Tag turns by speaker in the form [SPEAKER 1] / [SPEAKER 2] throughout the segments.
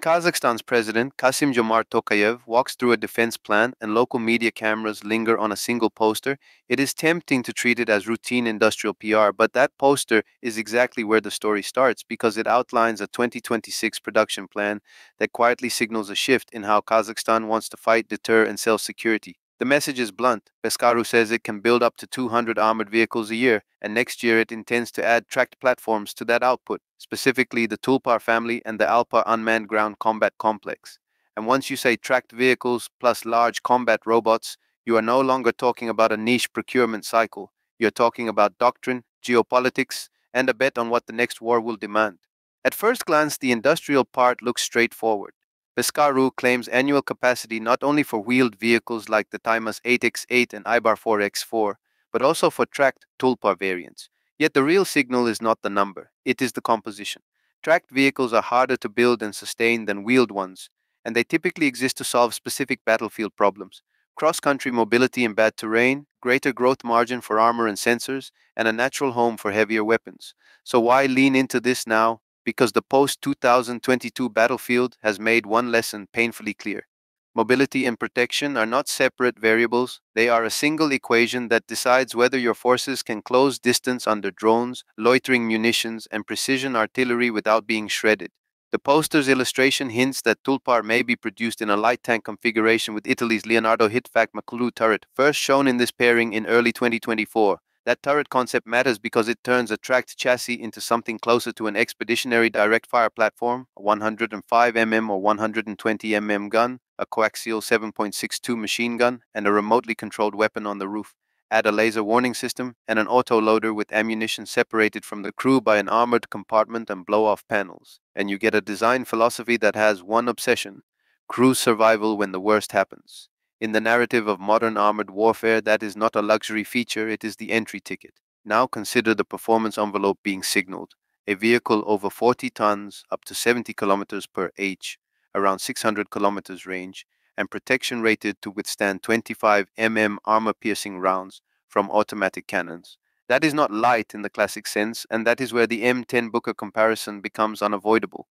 [SPEAKER 1] When Kazakhstan's president, Kassym-Jomart Tokayev, walks through a defense plan and local media cameras linger on a single poster, it is tempting to treat it as routine industrial PR, but that poster is exactly where the story starts because it outlines a 2026 production plan that quietly signals a shift in how Kazakhstan wants to fight, deter, and sell security. The message is blunt. Beskharu says it can build up to 200 armored vehicles a year, and next year it intends to add tracked platforms to that output, specifically the Tulpar family and the Alpar unmanned ground combat complex. And once you say tracked vehicles plus large combat robots, you are no longer talking about a niche procurement cycle. You're talking about doctrine, geopolitics, and a bet on what the next war will demand. At first glance, the industrial part looks straightforward. Beskharu claims annual capacity not only for wheeled vehicles like the Taimas 8X8 and Ibar 4X4, but also for tracked Tulpar variants. Yet the real signal is not the number, it is the composition. Tracked vehicles are harder to build and sustain than wheeled ones, and they typically exist to solve specific battlefield problems. Cross-country mobility in bad terrain, greater growth margin for armor and sensors, and a natural home for heavier weapons. So why lean into this now because the post 2022 battlefield has made one lesson painfully clear. Mobility and protection are not separate variables, they are a single equation that decides whether your forces can close distance under drones, loitering munitions, and precision artillery without being shredded. The poster's illustration hints that Tulpar may be produced in a light tank configuration with Italy's Leonardo Hitfact MkII turret, first shown in this pairing in early 2024. That turret concept matters because it turns a tracked chassis into something closer to an expeditionary direct fire platform, a 105mm or 120mm gun, a coaxial 7.62 machine gun, and a remotely controlled weapon on the roof. Add a laser warning system and an autoloader with ammunition separated from the crew by an armored compartment and blow off panels, and you get a design philosophy that has one obsession crew survival when the worst happens. In the narrative of modern armored warfare, that is not a luxury feature, it is the entry ticket. Now consider the performance envelope being signaled. A vehicle over 40 tons, up to 70 kilometers per h, around 600 kilometers range, and protection rated to withstand 25 mm armor-piercing rounds from automatic cannons. That is not light in the classic sense, and that is where the M10 Booker comparison becomes unavoidable.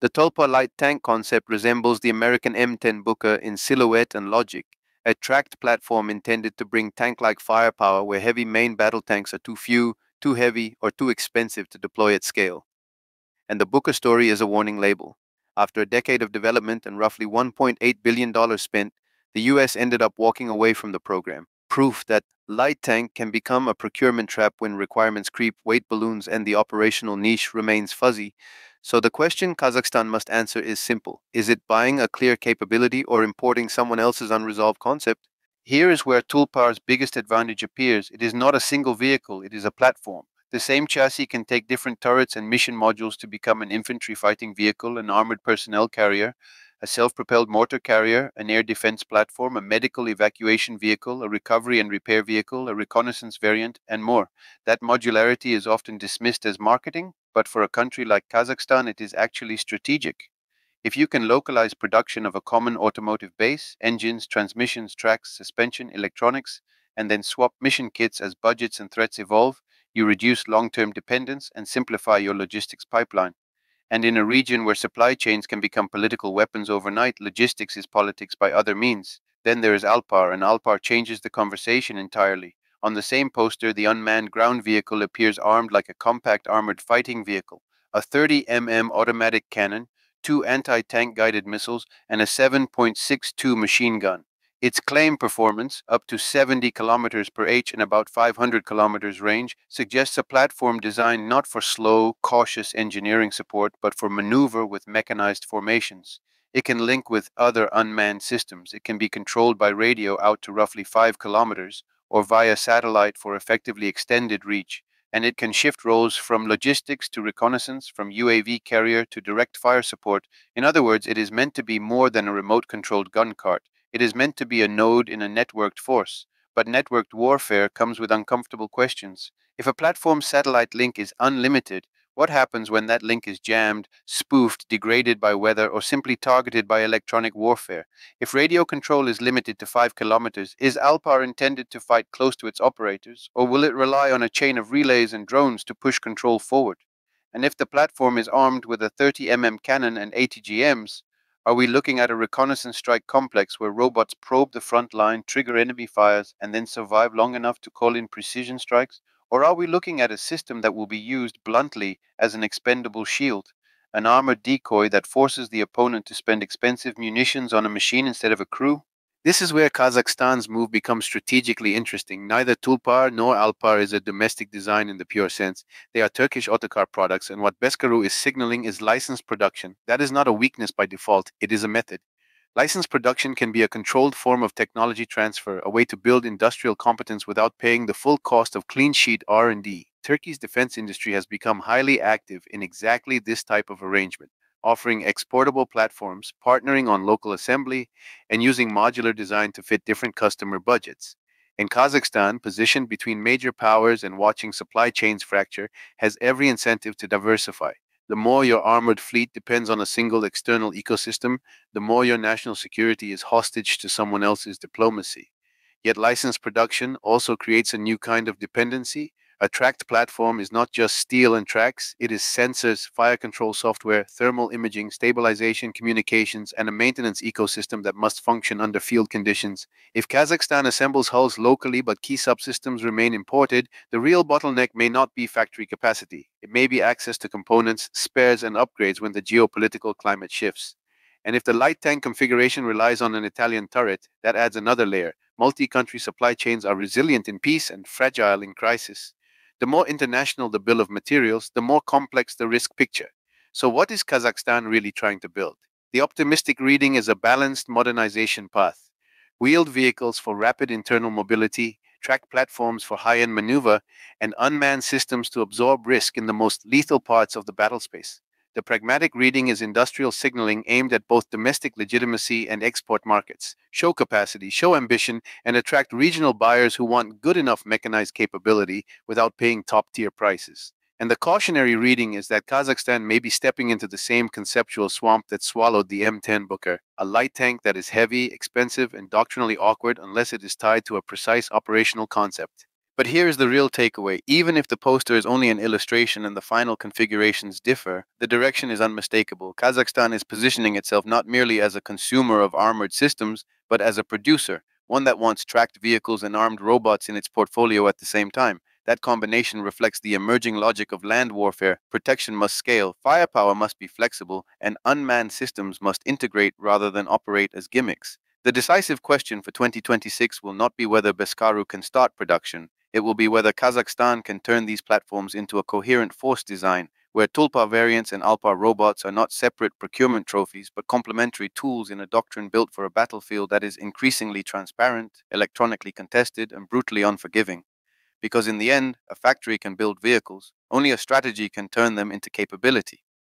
[SPEAKER 1] The Tulpar light tank concept resembles the American M10 Booker in silhouette and logic, a tracked platform intended to bring tank-like firepower where heavy main battle tanks are too few, too heavy, or too expensive to deploy at scale. And the Booker story is a warning label. After a decade of development and roughly $1.8 billion spent, the US ended up walking away from the program. Proof that light tank can become a procurement trap when requirements creep, weight balloons, and the operational niche remains fuzzy, so the question Kazakhstan must answer is simple. Is it buying a clear capability or importing someone else's unresolved concept? Here is where Tulpar's biggest advantage appears. It is not a single vehicle, it is a platform. The same chassis can take different turrets and mission modules to become an infantry fighting vehicle, an armored personnel carrier, a self-propelled mortar carrier, an air defense platform, a medical evacuation vehicle, a recovery and repair vehicle, a reconnaissance variant, and more. That modularity is often dismissed as marketing, but for a country like Kazakhstan, it is actually strategic. If you can localize production of a common automotive base, engines, transmissions, tracks, suspension, electronics, and then swap mission kits as budgets and threats evolve, you reduce long term dependence and simplify your logistics pipeline. And in a region where supply chains can become political weapons overnight, logistics is politics by other means. Then there is Alpar, and Alpar changes the conversation entirely. On the same poster, the unmanned ground vehicle appears armed like a compact armored fighting vehicle, a 30 mm automatic cannon, two anti-tank guided missiles, and a 7.62 machine gun. Its claim performance, up to 70 km per h and about 500 km range, suggests a platform designed not for slow, cautious engineering support, but for maneuver with mechanized formations. It can link with other unmanned systems. It can be controlled by radio out to roughly 5 kilometers, or via satellite for effectively extended reach, and it can shift roles from logistics to reconnaissance, from UAV carrier to direct fire support. In other words, it is meant to be more than a remote controlled gun cart. It is meant to be a node in a networked force. But networked warfare comes with uncomfortable questions. If a platform satellite link is unlimited, what happens when that link is jammed, spoofed, degraded by weather, or simply targeted by electronic warfare? If radio control is limited to 5 kilometers, is Alpar intended to fight close to its operators, or will it rely on a chain of relays and drones to push control forward? And if the platform is armed with a 30mm cannon and ATGMs, Are we looking at a reconnaissance strike complex where robots probe the front line, trigger enemy fires, and then survive long enough to call in precision strikes? Or are we looking at a system that will be used bluntly as an expendable shield, an armored decoy that forces the opponent to spend expensive munitions on a machine instead of a crew? This is where Kazakhstan's move becomes strategically interesting. Neither Tulpar nor Alpar is a domestic design in the pure sense. They are Turkish Otokar products, and what Beskaru is signaling is licensed production. That is not a weakness by default, it is a method. Licensed production can be a controlled form of technology transfer, a way to build industrial competence without paying the full cost of clean sheet R&D. Turkey's defense industry has become highly active in exactly this type of arrangement offering exportable platforms, partnering on local assembly, and using modular design to fit different customer budgets. In Kazakhstan, positioned between major powers and watching supply chains fracture, has every incentive to diversify. The more your armored fleet depends on a single external ecosystem, the more your national security is hostage to someone else's diplomacy. Yet licensed production also creates a new kind of dependency, a tracked platform is not just steel and tracks, it is sensors, fire control software, thermal imaging, stabilization, communications, and a maintenance ecosystem that must function under field conditions. If Kazakhstan assembles hulls locally but key subsystems remain imported, the real bottleneck may not be factory capacity. It may be access to components, spares, and upgrades when the geopolitical climate shifts. And if the light tank configuration relies on an Italian turret, that adds another layer. Multi country supply chains are resilient in peace and fragile in crisis. The more international the bill of materials, the more complex the risk picture. So, what is Kazakhstan really trying to build? The optimistic reading is a balanced modernization path. Wheeled vehicles for rapid internal mobility, track platforms for high end maneuver, and unmanned systems to absorb risk in the most lethal parts of the battle space. The pragmatic reading is industrial signaling aimed at both domestic legitimacy and export markets. Show capacity, show ambition, and attract regional buyers who want good enough mechanized capability without paying top tier prices. And the cautionary reading is that Kazakhstan may be stepping into the same conceptual swamp that swallowed the M10 Booker, a light tank that is heavy, expensive, and doctrinally awkward unless it is tied to a precise operational concept. But here's the real takeaway. Even if the poster is only an illustration and the final configurations differ, the direction is unmistakable. Kazakhstan is positioning itself not merely as a consumer of armored systems, but as a producer, one that wants tracked vehicles and armed robots in its portfolio at the same time. That combination reflects the emerging logic of land warfare. Protection must scale, firepower must be flexible, and unmanned systems must integrate rather than operate as gimmicks. The decisive question for 2026 will not be whether Beskaru can start production. It will be whether Kazakhstan can turn these platforms into a coherent force design where Tulpar variants and Alpar robots are not separate procurement trophies but complementary tools in a doctrine built for a battlefield that is increasingly transparent, electronically contested, and brutally unforgiving. Because in the end, a factory can build vehicles, only a strategy can turn them into capability.